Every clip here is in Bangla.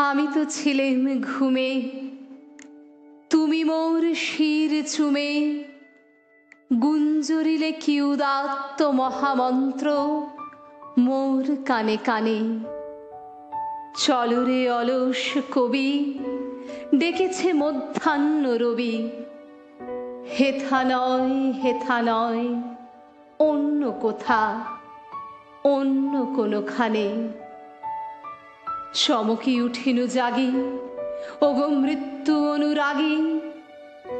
আমি তো ছিলেম ঘুমে, তুমি মোর শির চুমে। গুঞ্জরিলে কি উদাত্ত মহামন্ত্র মোর কানে কানে। চলরে অলস কবি, ডেকেছে মধ্যাহ্ন রবি। হেথা নয় হেথা নয়, অন্য কোথা, অন্য কোনোখানে। চমকি উঠিনু জাগি, ওগো মৃত্যু অনুরাগী।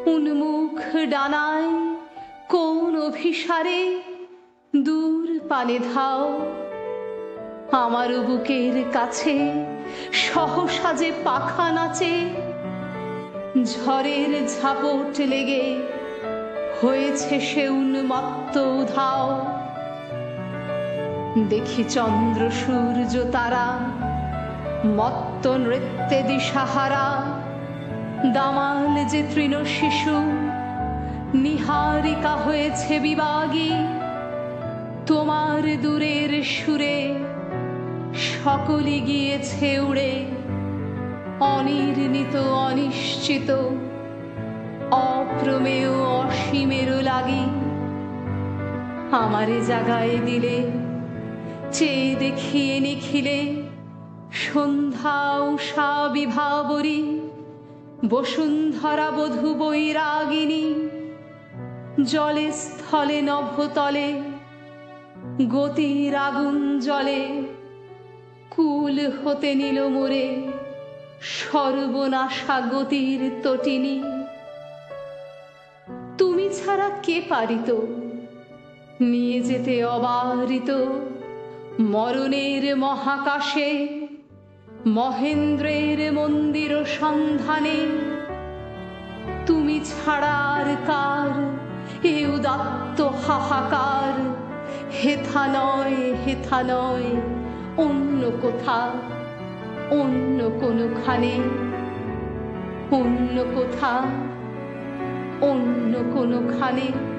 উন্মুখ ডানায় কোন অভিসারে দূর পানে ধাও। আমার বুকের কাছে সহসা যে পাখা নাচে, ঝড়ের ঝাপট লেগে হয়েছে সে উন্মত্ত উধাও দেখি চন্দ্র সূর্য তারা মত্ত নৃত্যে দিশাহারা দামাল যে তৃণ শিশু, নিহারিকা হয়েছে বিবাগী। তোমার দূরের সুরে সকলে গিয়েছে উড়ে, অনির্ণিত, অনিশ্চিত, অপ্রমেয়, অসীমেরও লাগি। আমারে জাগায় দিলে, চেয়ে দেখিয়ে নিখিলে সন্ধ্যা উষা বিভাবরী, বসুন্ধরা বধূ বৈরাগিনী, জলে স্থলে নভতলে, গতির আগুন জলে কুল হতে নিল মোরে সর্বনাশা গতির তটিনী। তুমি ছাড়া কে পারিত? নিয়ে যেতে অবারিত মরণের মহাকাশে মহেন্দ্রের মন্দির সন্ধানে। তুমি ছাড়ার কার, এ উদাত্ত হাহাকার। হেথা নয় হেথা নয়, অন্য কোথা, অন্য কোনোখানে। অন্য কোথা, অন্য কোনোখানে।